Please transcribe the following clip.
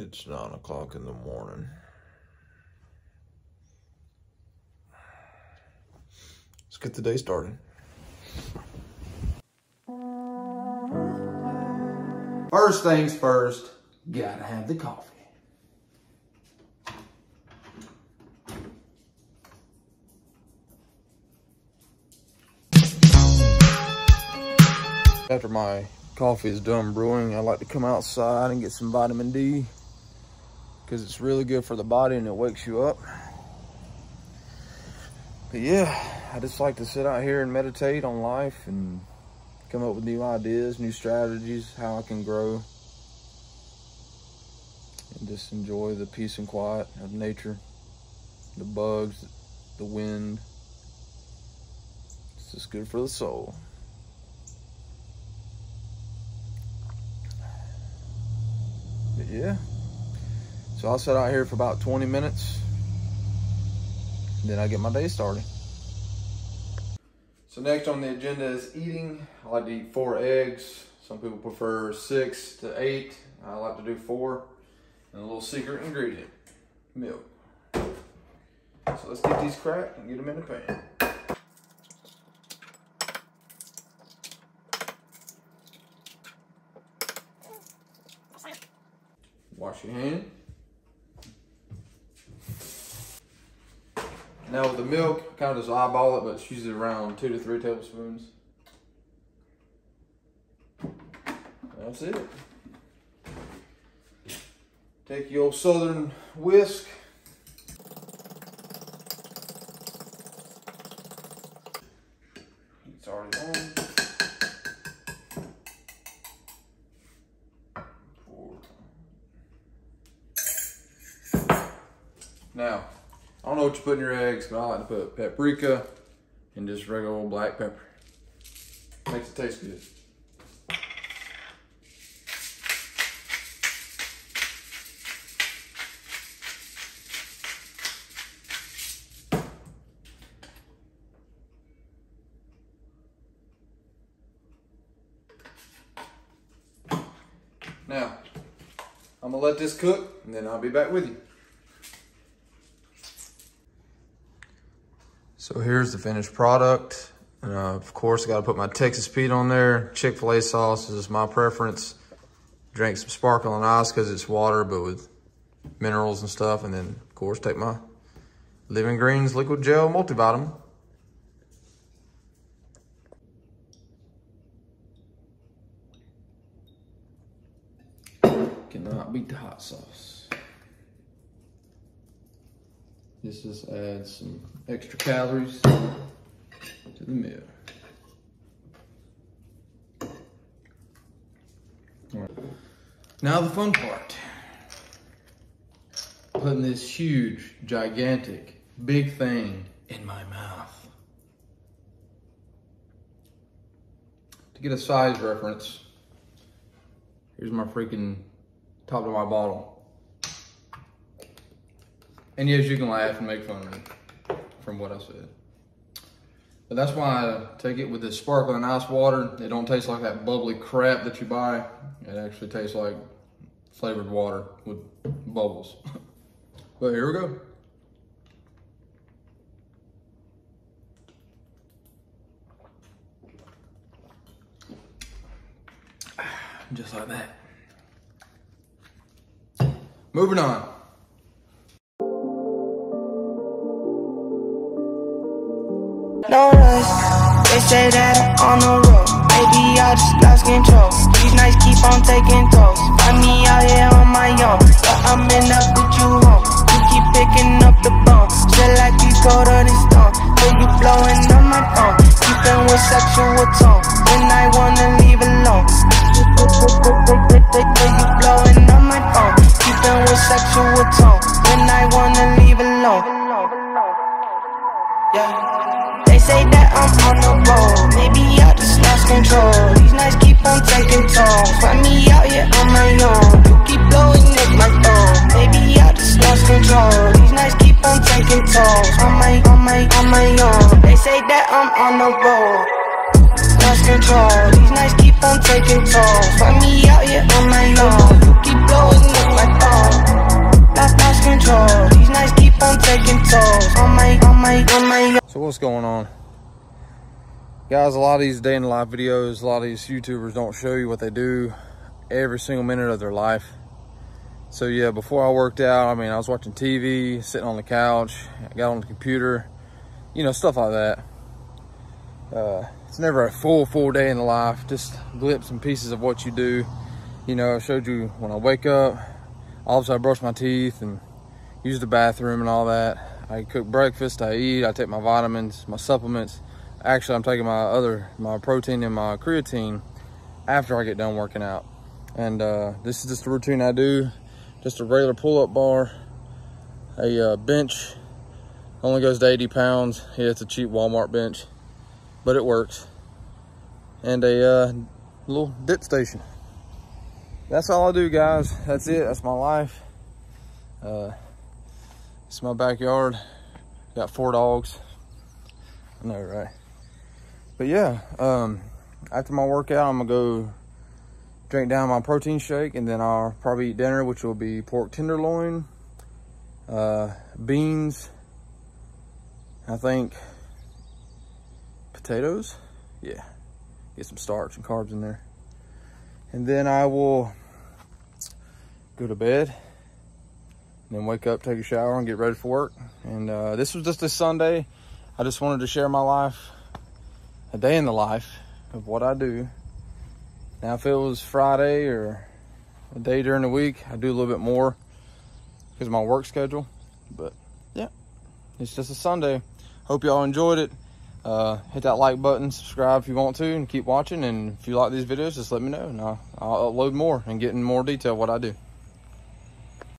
It's nine o'clock in the morning. Let's get the day started. First things first, gotta have the coffee. After my coffee is done brewing, I like to come outside and get some vitamin D because it's really good for the body and it wakes you up. But yeah, I just like to sit out here and meditate on life and come up with new ideas, new strategies, how I can grow and just enjoy the peace and quiet of nature, the bugs, the wind. It's just good for the soul. But yeah. So I'll sit out here for about 20 minutes. Then I get my day started. So next on the agenda is eating. I like to eat four eggs. Some people prefer six to eight. I like to do four. And a little secret ingredient, milk. So let's get these cracked and get them in the pan. Wash your hand. Now with the milk, kind of just eyeball it, but it's usually around two to three tablespoons. That's it. Take your old southern whisk. It's already on. Four. Now, know what you put in your eggs, but I like to put paprika and just regular old black pepper. Makes it taste good. Now, I'm gonna let this cook and then I'll be back with you. So here's the finished product. Uh, of course, I gotta put my Texas Pete on there. Chick-fil-A sauce is my preference. Drink some sparkling ice because it's water, but with minerals and stuff. And then, of course, take my Living Greens Liquid Gel Multivitamin. Cannot beat the hot sauce. This just adds some extra calories to the meal. Now the fun part. Putting this huge, gigantic, big thing in my mouth. To get a size reference, here's my freaking top of my bottle. And yes, you can laugh and make fun of me from what I said. But that's why I take it with this sparkling ice water. It don't taste like that bubbly crap that you buy. It actually tastes like flavored water with bubbles. but here we go. Just like that. Moving on. They say that I'm on the road. Maybe I just lost control. These nights keep on taking tolls. Find me out here on my own. But I'm in up with you home. You keep picking up the bone. Feel like you colder than stone. Feel you blowing on my phone. Keeping with sexual tone. When I wanna leave alone. Feel you blowing on my phone. Keeping with sexual tone. When I wanna leave alone. Yeah. They say that on the road. Maybe I just lost control. These nights keep on taking tolls. Find me out here on my own. You keep blowing my phone. Maybe I just lost control. These nights keep on taking tolls. On my, on my, on my own. They say that I'm on the road. Lost control. These nights keep on taking tolls. Find me out here on my own. You keep blowing my phone. Control. These nights keep on taking tolls. On my, on my, on my. So what's going on? Guys, a lot of these day in the life videos, a lot of these YouTubers don't show you what they do every single minute of their life. So yeah, before I worked out, I mean, I was watching TV, sitting on the couch, I got on the computer, you know, stuff like that. Uh, it's never a full, full day in the life, just glimpses and pieces of what you do. You know, I showed you when I wake up, obviously I brush my teeth and use the bathroom and all that. I cook breakfast, I eat, I take my vitamins, my supplements. Actually, I'm taking my other, my protein and my creatine after I get done working out. And uh, this is just a routine I do. Just a regular pull-up bar, a uh, bench, only goes to 80 pounds. Yeah, it's a cheap Walmart bench, but it works. And a uh, little dip station. That's all I do, guys. That's it. That's my life. Uh, it's my backyard. Got four dogs. I know, right? But yeah, um, after my workout, I'm gonna go drink down my protein shake and then I'll probably eat dinner, which will be pork tenderloin, uh, beans, I think potatoes. Yeah, get some starch and carbs in there. And then I will go to bed and then wake up, take a shower and get ready for work. And uh, this was just a Sunday. I just wanted to share my life, a day in the life of what I do now, if it was Friday or a day during the week, I do a little bit more because of my work schedule. But yeah, it's just a Sunday. Hope y'all enjoyed it. Uh, hit that like button, subscribe if you want to, and keep watching. And if you like these videos, just let me know, and I'll, I'll upload more and get in more detail what I do.